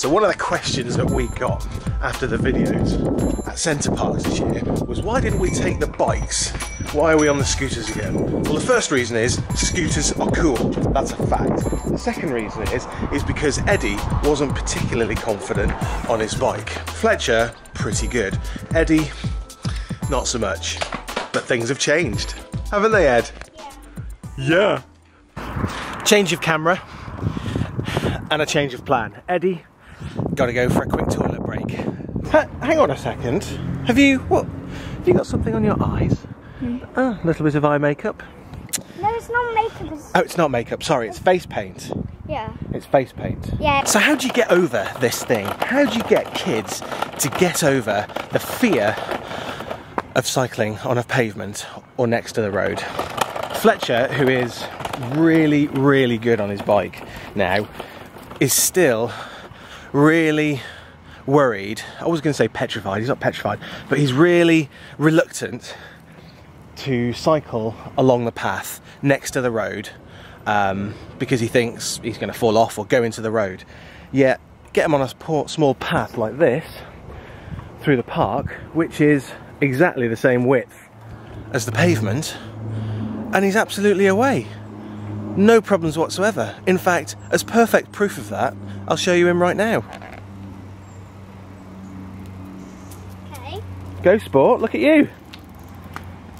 So one of the questions that we got after the videos at Center Parcs this year was why didn't we take the bikes? Why are we on the scooters again? Well, the first reason is scooters are cool. That's a fact. The second reason is is because Eddie wasn't particularly confident on his bike. Fletcher, pretty good. Eddie, not so much. But things have changed, haven't they, Ed? Yeah. Change of camera and a change of plan. Eddie, got to go for a quick toilet break. Ha- hang on a second. Have you what? Have you got something on your eyes? Ah, a little bit of eye makeup. No, it's not makeup. It's, Oh, it's not makeup. Sorry, it's face paint. yeah. It's face paint. Yeah. So how do you get over this thing? How do you get kids to get over the fear of cycling on a pavement or next to the road? Fletcher, who is really, really good on his bike now, is still really worried. I was going to say petrified, he's not petrified, but he's really reluctant to cycle along the path next to the road um, because he thinks he's going to fall off or go into the road. Yet, get him on a small path like this through the park, which is exactly the same width as the pavement, and he's absolutely away. No problems whatsoever. In fact, as perfect proof of that, I'll show you him right now. Okay. Go Sport, look at you.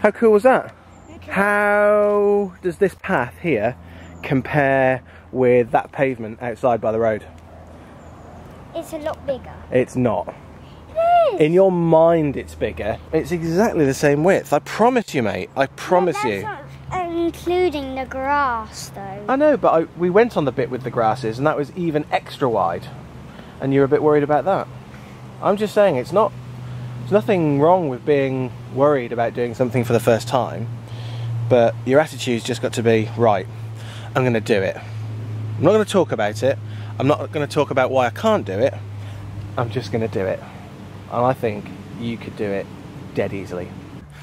How cool was that? Okay. How does this path here compare with that pavement outside by the road? It's a lot bigger. It's not. It is. In your mind, it's bigger. It's exactly the same width. I promise you, mate. I promise That's you. Including the grass, though. I know, but I, we went on the bit with the grasses, and that was even extra wide. And you're a bit worried about that. I'm just saying, it's not. There's nothing wrong with being worried about doing something for the first time, but your attitude's just got to be right. I'm going to do it. I'm not going to talk about it. I'm not going to talk about why I can't do it. I'm just going to do it. And I think you could do it dead easily.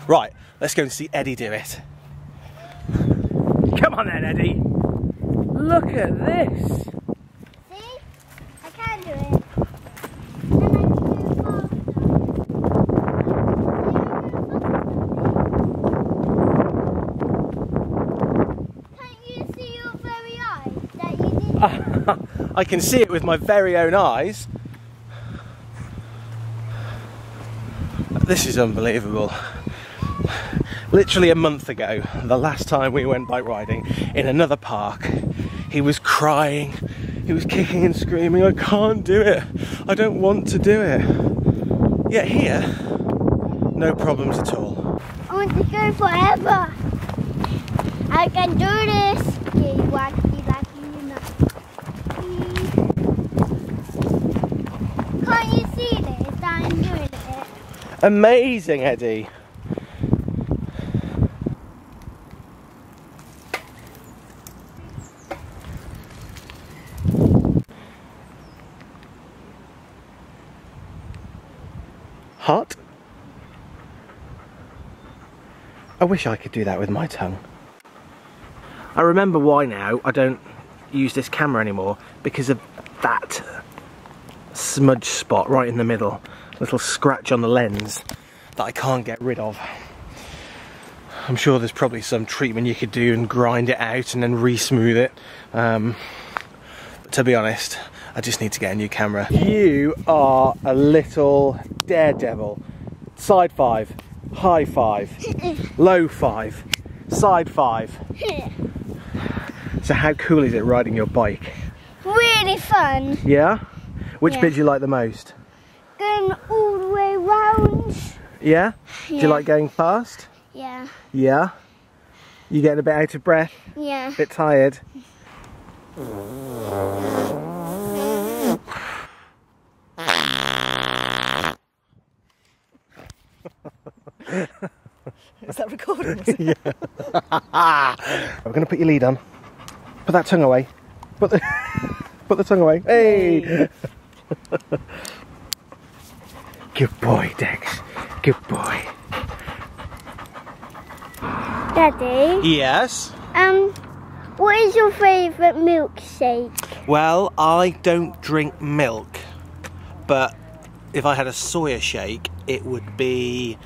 Right, let's go and see Eddie do it. Come on then, Eddie. Look at this. See? I can do it. And I can do it faster. Can't you see your very eyes that you did? I can see it with my very own eyes. This is unbelievable. Literally a month ago, the last time we went bike riding in another park, he was crying, he was kicking and screaming, I can't do it, I don't want to do it. Yet here, no problems at all. I want to go forever. I can do this. Yeah, you want to be like you know. Can't you see this? I'm doing it. Amazing, Eddie. Hot? I wish I could do that with my tongue. I remember why now I don't use this camera anymore because of that smudge spot right in the middle, little scratch on the lens that I can't get rid of. I'm sure there's probably some treatment you could do and grind it out and then re-smooth it. Um, but to be honest, I just need to get a new camera. You are a little daredevil. Side five, high five, low five, side five. So how cool is it riding your bike? really fun. Yeah? Which Yeah. bit do you like the most? Going all the way round. Yeah? Do you like going fast? Yeah. Yeah? You getting a bit out of breath? Yeah. bit tired? Is that recording? yeah. We're going to put your lead on. Put that tongue away. Put the, put the tongue away. Hey! Good boy, Dex. Good boy. Daddy, Yes? um, what is your favourite milkshake? Well, I don't drink milk. but if I had a soya shake, it would be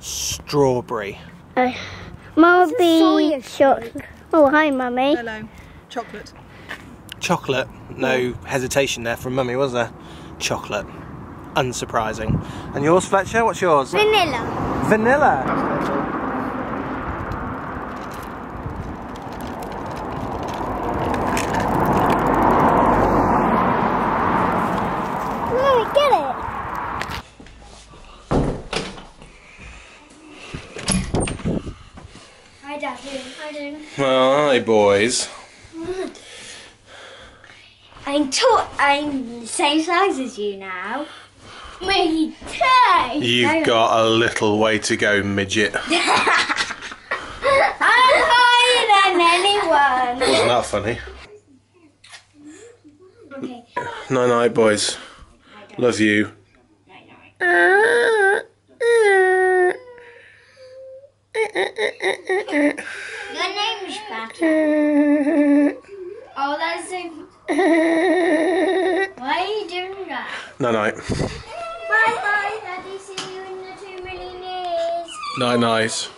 strawberry. Uh, Mum would Soya be chocolate. Oh, hi, Mummy. Hello. Chocolate. Chocolate, no hesitation there from Mummy, was there? Chocolate. Unsurprising. And yours, Fletcher? What's yours? Vanilla. Vanilla. Mummy, get it. Hi, Hi, boys. I'm tall. I'm the same size as you now. Me too. You've got a little way to go, midget. I'm higher than anyone. Wasn't that funny? Okay. Night night, boys. Love you. Your name's night. Bye bye, Daddy. See you in the. Night night.